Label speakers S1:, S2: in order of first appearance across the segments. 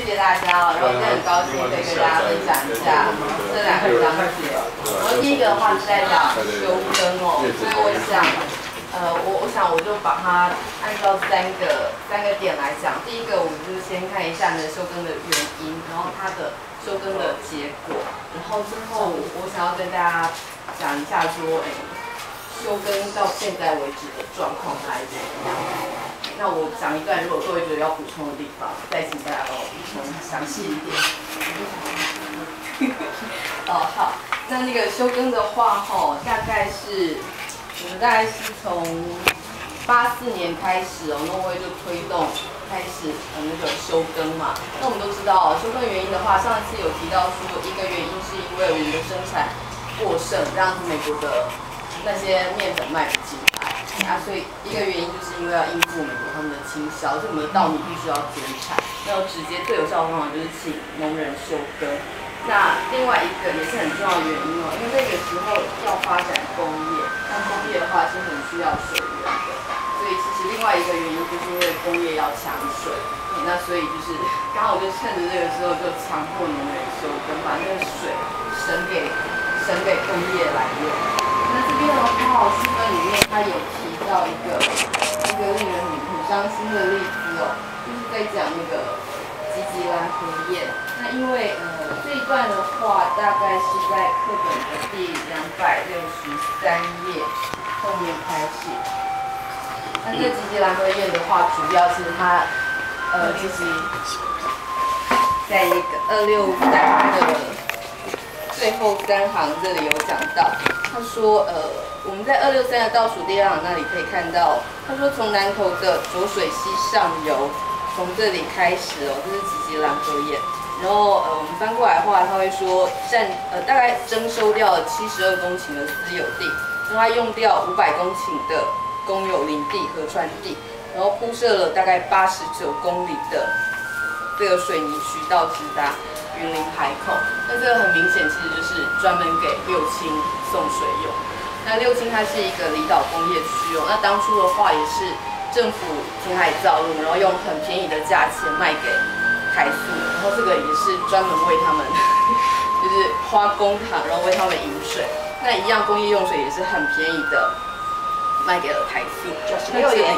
S1: 谢谢大家，然后今天很高兴可以跟大家分享一下这两个章节。然后第一个的话是在讲修根哦，所以我想，呃，我我想我就把它按照三个三个点来讲。第一个，我们就是先看一下你的修根的原因，然后它的修根的结果，然后之后我想要跟大家讲一下说，哎，修根到现在为止的状况大概怎么样？那我讲一段，如果各位觉得要补充的地方，再请大家帮我补充详细一点。哦，好，那那个休耕的话，哈，大概是我们大概是从八四年开始哦，诺威就推动开始呃那个休耕嘛。那我们都知道，休耕原因的话，上一次有提到说，一个原因是因为我们的生产过剩，让美国的那些面粉卖不进来。啊，所以一个原因就是因为要应付美国他们的倾销，所以我们的稻米必须要减产。那直接最有效的方法就是请农人休耕。那另外一个也是很重要的原因哦，因为那个时候要发展工业，那工业的话是很需要水源的，所以其实另外一个原因就是因为工业要抢水。那所以就是刚好就趁着这个时候就强迫农人休耕，把那个水省给省给工业来用。这边的话，书本里面它有提到一个一个令人很很伤心的例子哦，就是在讲那个吉吉兰河宴。那因为呃这一段的话，大概是在课本的第两百六十三页后面开始。那这吉吉兰河宴的话，主要是它呃就是在一个二六三的最后三行这里有讲到。他说：“呃，我们在二六三的倒数第二行那里可以看到，他说从南头的浊水溪上游，从这里开始哦，这是吉吉兰河堰。然后呃，我们翻过来的话，他会说占呃大概征收掉了七十二公顷的私有地，让他用掉五百公顷的公有林地和川地，然后铺设了大概八十九公里的这个水泥渠道直达。”云林海口，那这个很明显，其实就是专门给六轻送水用。那六轻它是一个离岛工业区哦，那当初的话也是政府填海造路，然后用很便宜的价钱卖给台塑，然后这个也是专门为他们，就是花公帑，然后为他们引水。那一样工业用水也是很便宜的卖给了台塑，
S2: 九十六元，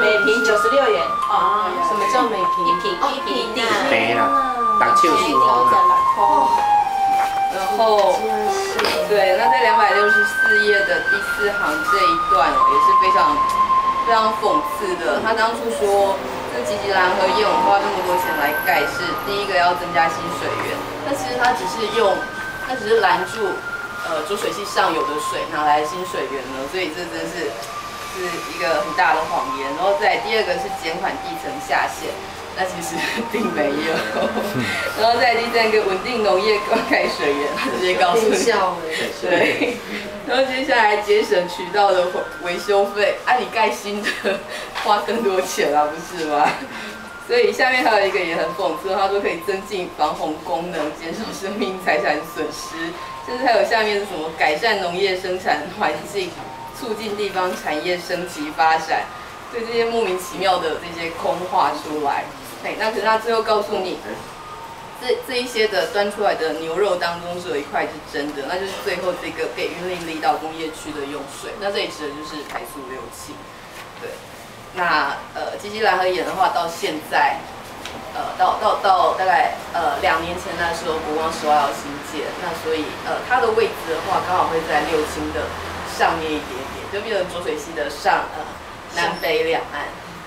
S2: 每瓶九十六元。
S1: 啊，什么叫每瓶？
S2: 一瓶一瓶
S3: 的。打秋树
S1: 哦，然后对，那在两百六十四页的第四行这一段，也是非常非常讽刺的。他当初说，这吉吉兰和叶永花这么多钱来盖，是第一个要增加新水源，但其实他只是用，他只是拦住呃浊水器上游的水，拿来新水源呢？所以这真是是一个很大的谎言。然后再第二个是减缓地层下陷。那其实并没有，然后在第三个稳定农业灌溉水源，他直接告诉你，对，然后接下来节省渠道的维修费，啊，你盖新的花更多钱啊，不是吗？所以下面还有一个也很讽刺，他说可以增进防洪功能，减少生命财产损失，甚至还有下面是什么改善农业生产环境，促进地方产业升级发展，对这些莫名其妙的这些空话出来。那可是他最后告诉你，这这一些的端出来的牛肉当中是有一块是真的，那就是最后这个给云林离岛工业区的用水。那这里指的就是台塑六期。对，那呃，基基兰和演的话，到现在，呃，到到到大概呃两年前那时候，国光十二号新建，那所以呃它的位置的话，刚好会在六轻的上面一点点，就变成浊水溪的上呃南北两岸。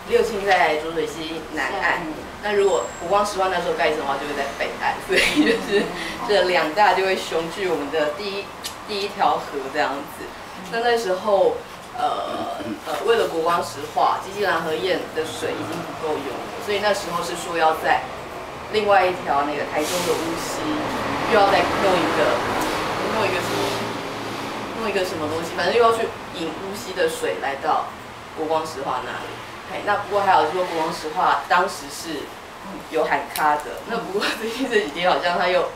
S1: 六轻在浊水溪南岸。那如果湖光石化那时候盖成的话，就会在北岸，所以就是这两大就会雄踞我们的第一第一条河这样子。那那时候，呃呃，为了国光石化，基基兰河堰的水已经不够用了，所以那时候是说要在另外一条那个台中的乌溪，又要再弄一个弄一个什么弄一个什么东西，反正又要去引乌溪的水来到国光石化那里。那不过还有说国王石化当时是有喊卡的，那不过最近这几天好像他又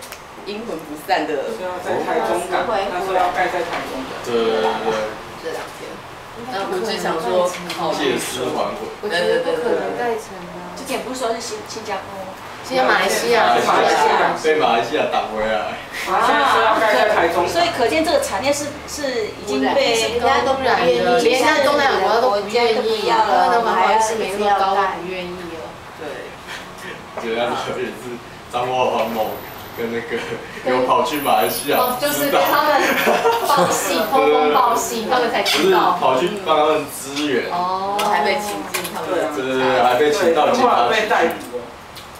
S1: 阴魂不散的，
S4: 在台中港，他说要盖在台中的，
S3: 对对对，
S1: 这两天，那我只想说
S4: 借尸还魂。
S2: 我觉得不可能盖成啊。之前不是说是新新加坡？
S5: 现在马来西亚，
S4: 马来西亚。被马来西亚挡回来。
S6: 现在是要盖在台中，
S2: 所以可见这个产业是是已经被
S5: 人家都不愿意，连现在东南亚国家都不愿意啊，因为他们还是没那么高，不愿意了。
S1: 对，
S4: 这样子也是张华黄某跟那个有跑去马来西亚，
S5: 哦，就是跟他们报信，通 风报信，他们才
S4: 不是
S5: 知道。
S4: 跑去帮他们支援，
S5: 哦
S1: 还被请进他们
S4: 对对对，还被请到警察局，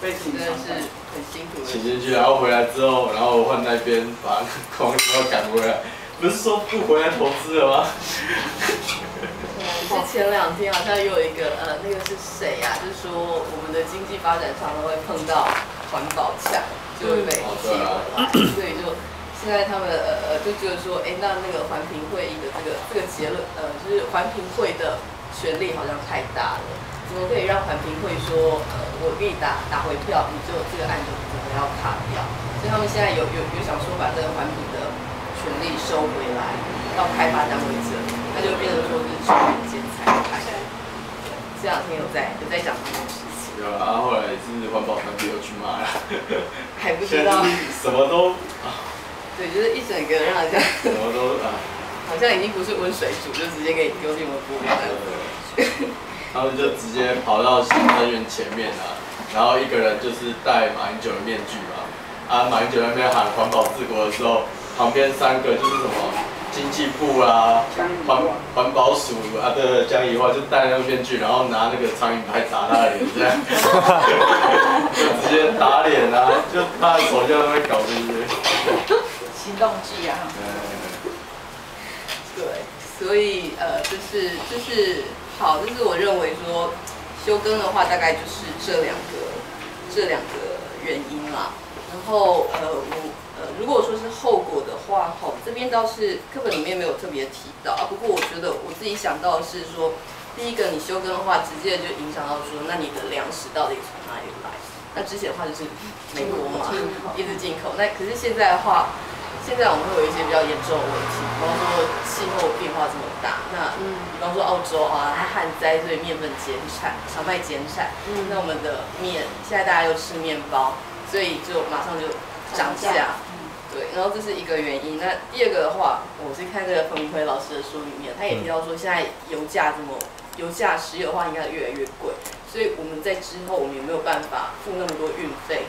S6: 被逮捕了，被警察
S1: 真的是很辛苦的。
S4: 请进去，然后回来之后，然后换那边把狂流赶回来，不是说不回来投资了吗？
S1: 是前两天好像又有一个呃，那个是谁呀、就是说我们的经济发展常常会碰到环保墙，就会被寄回来，所以就现在他们呃呃就觉得说，哎，那那个环评会议的这个这个结论，呃，就是环评会的权力好像太大了，怎么可以让环评会说，呃，我给你打打回票，你就这个案就怎么要卡掉？所以他们现在有有有想说把这个环评的权利收回来，到开发单位这，那就变成说是收人剪裁。这两天有在有在讲这件事情，
S4: 有啊，后来是环保团体又去骂了，
S1: 还不知道，
S4: 什么都
S1: 对，就是一整个让人家
S4: 什么都啊，
S1: 好像已经不是温水煮，就直接给你丢进我的玻璃袋里。
S4: 他们就直接跑到行政院前面啊，然后一个人就是戴马英九的面具嘛，啊，马英九在那边喊环保治国的时候，旁边三个就是什么经济部啊、环环保署啊的江宜桦就戴那个面具，然后拿那个苍蝇拍砸他的脸，这样，就直接打脸啊，就他的手就在那边搞这些。
S2: 行动计啊。
S4: 呃
S1: 对，所以呃，就是就是好，就是我认为说休耕的话，大概就是这两个这两个原因啦。然后呃，我呃，如果说是后果的话，哈，这边倒是课本里面没有特别提到啊。不过我觉得我自己想到的是说，第一个你休耕的话，直接就影响到说，那你的粮食到底从哪里来？那之前的话就是美国嘛，一直进口。那可是现在的话，现在我们会有一些比较严重的问题，比方说气候变化这么大，那比方说澳洲啊，它旱灾，所以面粉减产，小麦减产，嗯那我们的面现在大家又吃面包，所以就马上就涨价。对，然后这是一个原因。那第二个的话，我是看这个冯明辉老师的书里面，他也提到说，现在油价这么，油价石油的话应该越来越贵，所以我们在之后我们有没有办法付那么多运费，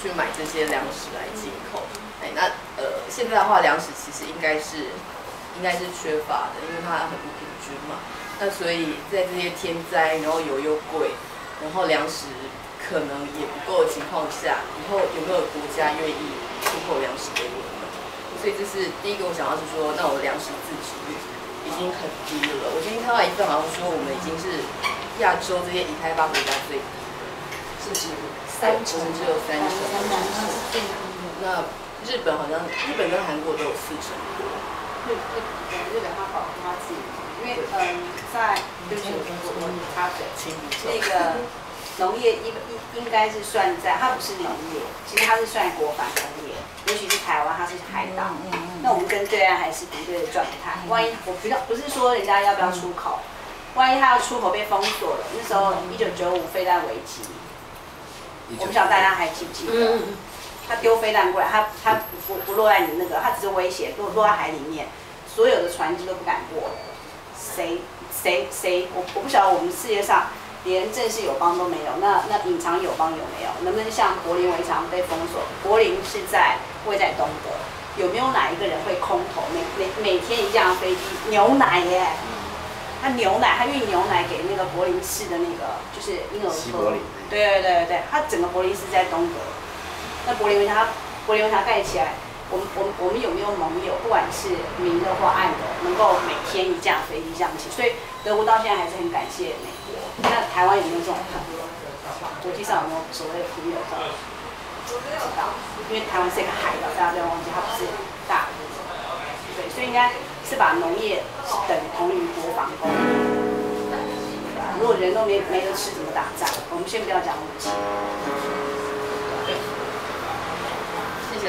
S1: 去买这些粮食来进口？哎，那呃，现在的话，粮食其实应该是应该是缺乏的，因为它很不平均嘛。那所以在这些天灾，然后油又贵，然后粮食可能也不够的情况下，以后有没有国家愿意出口粮食给我们？所以这是第一个，我想要是说，那我的粮食自给率已经很低了。我今天看到一份好像说，我们已经是亚洲这些已开发国家最低的，
S2: 自己
S1: 三成只有三成。那日本好像，日本跟韩国都有四成多。
S7: 日日日本他保护他自己，因为嗯，在对不起，我我插嘴，
S1: 请你说
S7: 那个农业应应应该是算在，它不是农业，其实它是算国防工业，尤其是台湾，它是海岛，那我们跟对岸还是敌对的状态。万一我不要不是说人家要不要出口，万一他要出口被封锁了，那时候一九九五飞弹危机，我不晓得大家还记不记得？他丢飞弹过来，他他不不不落在你那个，他只是威胁，落落在海里面，所有的船只都不敢过。谁谁谁，我我不晓得我们世界上连正式友邦都没有，那那隐藏友邦有没有？能不能像柏林围墙被封锁？柏林是在位在东德，有没有哪一个人会空投每每每天一架飞机牛奶耶？他牛奶，他运牛奶给那个柏林市的那个就是婴儿车
S3: 西柏林，
S7: 对对对对对，他整个柏林是在东德。那柏林围墙，柏林围墙盖起来，我们我们我们有没有盟友，不管是明的或暗的，能够每天一架飞机这样起？所以德国到现在还是很感谢美国。那台湾有没有这种朋友？国际上有没有所谓的朋友？不知道，因为台湾是一个海岛，大家不要忘记，它不是大陆。对，所以应该是把农业等同于国防工业。如果人都没没得吃，怎么打仗？我们先不要讲武器。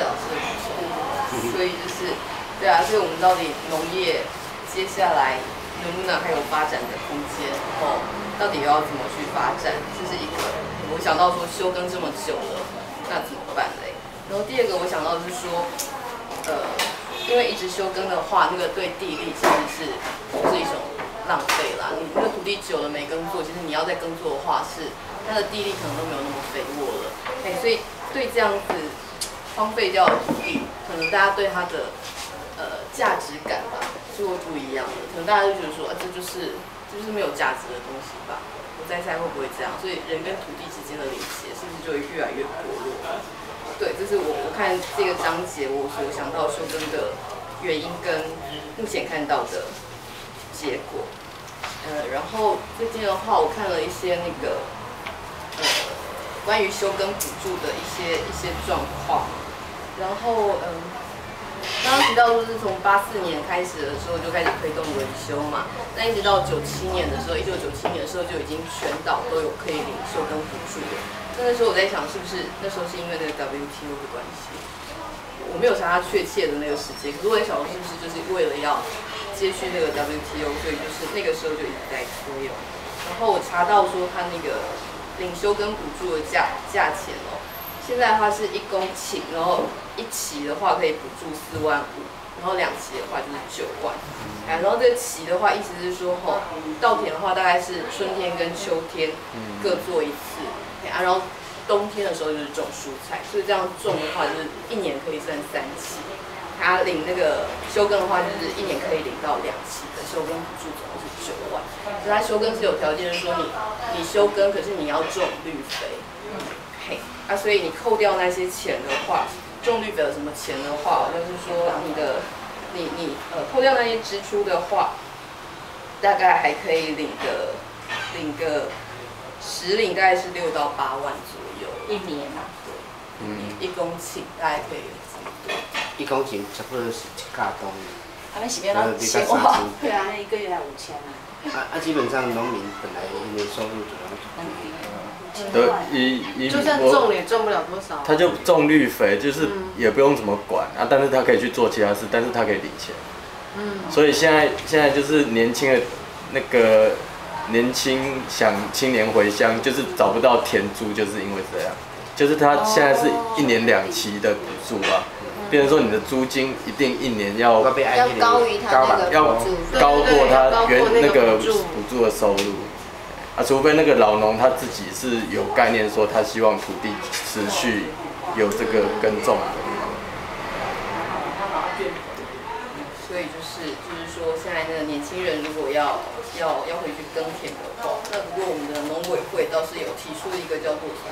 S1: 老师的补充。所以就是，对啊，所以我们到底农业接下来能不能还有发展的空间，然后到底要怎么去发展，这是一个。我想到说休耕这么久了，那怎么办嘞？然后第二个我想到就是说，呃，因为一直休耕的话，那个对地力其实是是一种浪费啦。你那土地久了没耕作，其实你要再耕作的话，是它的地力可能都没有那么肥沃了。哎，所以对这样子荒废掉的土地，可能大家对它的呃价值感吧，是会不一样的。可能大家就觉得说，啊，这就是就是没有价值的东西吧。我在猜会不会这样？所以人跟土地之间的连接，是不是就会越来越薄弱？对，这是我我看这个章节我所想到休耕的原因跟目前看到的结果。呃，然后最近的话，我看了一些那个关于休耕补助的一些一些状况，然后嗯，刚刚提到说是从八四年开始的时候就开始推动轮休嘛，那一直到九七年的时候，一九九七年的时候就已经全岛都有可以领休耕补助了。那时候我在想，是不是那时候是因为那个 WTO 的关系？我没有查他确切的那个时间，可是我在想，是不是就是为了要接续那个 WTO，所以就是那个时候就一直在推哦。然后我查到说，他那个领修跟补助的价价钱哦，现在的话是一公顷，然后一期的话可以补助四万五，然后两期的话就是九万。哎，然后这个期的话，意思是说，吼，稻田的话大概是春天跟秋天各做一次。啊，然后冬天的时候就是种蔬菜，所以这样种的话，就是一年可以算三期。他领那个休耕的话，就是一年可以领到两期的休耕补助，总共是九万。所以他休耕是有条件，就是说你你休耕，可是你要种绿肥。嘿，啊，所以你扣掉那些钱的话，种绿肥有什么钱的话，就是说你的你你呃扣掉那些支出的话，大概还可以领个领个。十领大概是六到八万左右，
S2: 一年啊，
S1: 对，嗯，一公顷大概可以
S3: 一公斤差不多是一架东。
S2: 他们洗边那钱哇，
S7: 对啊，那一个月才五千啊。
S3: 啊啊，基本上农民本来一年收入主要
S7: 很低。
S4: 对，一一
S5: 就算种也种不了多少。
S4: 他就种绿肥，就是也不用怎么管啊，但是他可以去做其他事，但是他可以领钱。嗯。所以现在现在就是年轻的那个。年轻想青年回乡，就是找不到田租，就是因为这样。就是他现在是一年两期的补助啊，变成说你的租金一定一年要
S5: 要高于他那个
S4: 要高过他原那个补助的收入啊，除非那个老农他自己是有概念，说他希望土地持续有这个耕种。
S1: 所以就是就是说，现在那个年轻人如果要。要要回去耕田的话，那如果我们的农委会倒是有提出一个叫做什么，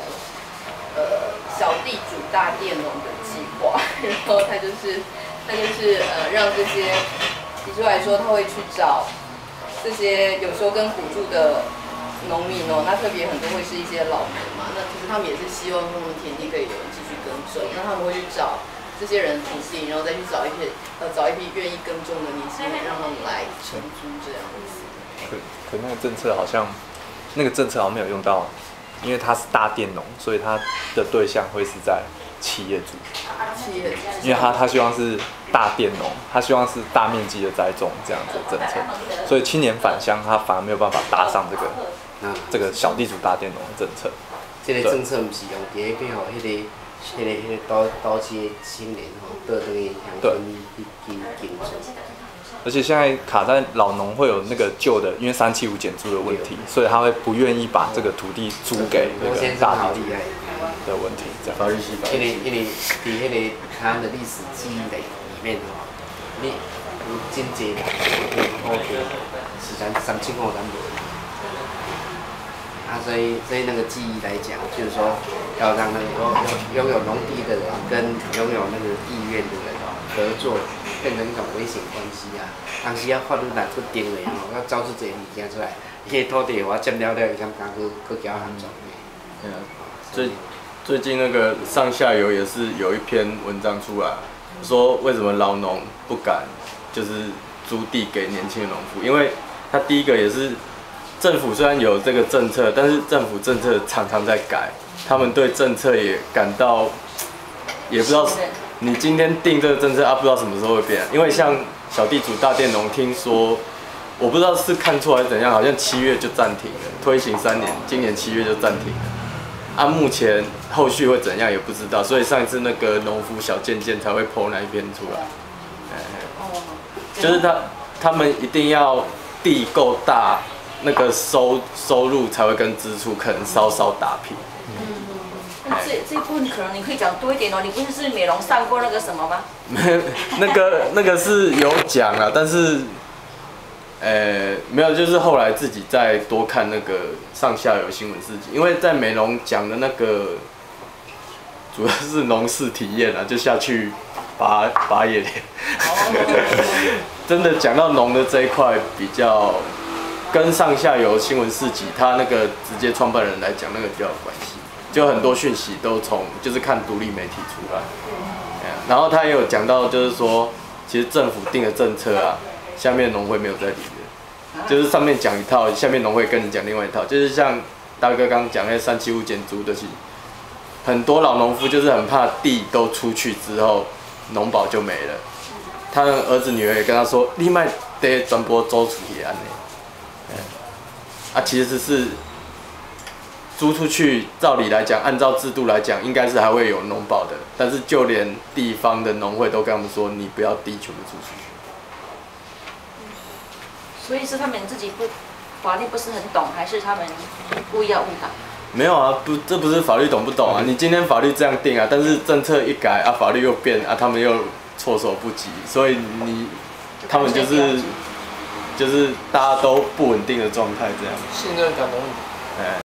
S1: 呃，小地主大佃农的计划，然后他就是他就是呃让这些提出来说他会去找这些有时候跟补助的农民哦，那特别很多会是一些老农嘛，那其实他们也是希望他们田地可以有人继续耕种，那他们会去找这些人土地，然后再去找一批呃找一批愿意耕种的年轻人，让他们来承租这样子。
S8: 可可那个政策好像，那个政策好像没有用到，因为他是大佃农，所以他的对象会是在企业主。
S1: 企业主。
S8: 因为他他希望是大佃农，他希望是大面积的栽种这样子的政策，所以青年返乡他反而没有办法搭上这个，这个小地主大佃农的政策。
S3: 这个政策不是用第一边吼，迄个迄个迄个都都市青年吼，到等于乡村去去耕种。
S8: 而且现在卡在老农会有那个旧的，因为三七五减租的问题，所以他会不愿意把这个土地租给那个大地的问题。这样。
S3: 因为因为在迄个台湾的历史记忆里里面吼，你有真济人土地是咱三七五咱无。啊，所以所以那个记忆来讲，就是说要让那个拥拥有农地的人跟拥有那个意愿的人合作。变成一种危险关系啊！当时啊，法律来不定的吼，要造出这些物件出来，迄个土地我占了了，会想讲去去交行做。
S4: 对啊，最最近那个上下游也是有一篇文章出来，说为什么老农不敢就是租地给年轻的农夫？因为他第一个也是政府虽然有这个政策，但是政府政策常常在改，他们对政策也感到也不知道。你今天定这个政策啊，不知道什么时候会变。因为像小地主大佃农，听说我不知道是看错还是怎样，好像七月就暂停了，推行三年，今年七月就暂停了。啊，目前后续会怎样也不知道，所以上一次那个农夫小贱贱才会剖那一篇出来。
S1: 哦，
S4: 就是他他们一定要地够大，那个收收入才会跟支出可能稍稍打平。
S2: 这这部分可能你可以讲多一点哦。你不是是美容上过那个什么吗？
S4: 没，那个那个是有讲啊，但是，呃，没有，就是后来自己再多看那个上下游新闻事迹，因为在美容讲的那个主要是农事体验啊，就下去拔拔野莲。真的讲到农的这一块，比较跟上下游新闻事集，他那个直接创办人来讲，那个比较有关系。就很多讯息都从就是看独立媒体出来，然后他也有讲到，就是说，其实政府定的政策啊，下面农会没有在理的，就是上面讲一套，下面农会跟你讲另外一套，就是像大哥刚刚讲那三七五减租的是，很多老农夫就是很怕地都出去之后，农保就没了，他的儿子女儿也跟他说，你卖得转播周出去安其实是。租出去，照理来讲，按照制度来讲，应该是还会有农保的，但是就连地方的农会都跟他们说，你不要地全部租出去。
S2: 所以是他们自己不法律不是很懂，还是他们故意要误导？
S4: 没有啊，不，这不是法律懂不懂啊？你今天法律这样定啊，但是政策一改啊，法律又变啊，他们又措手不及，所以你他们就是 就是大家都不稳定的状态这样。
S6: 信任感的问题。
S4: 哎，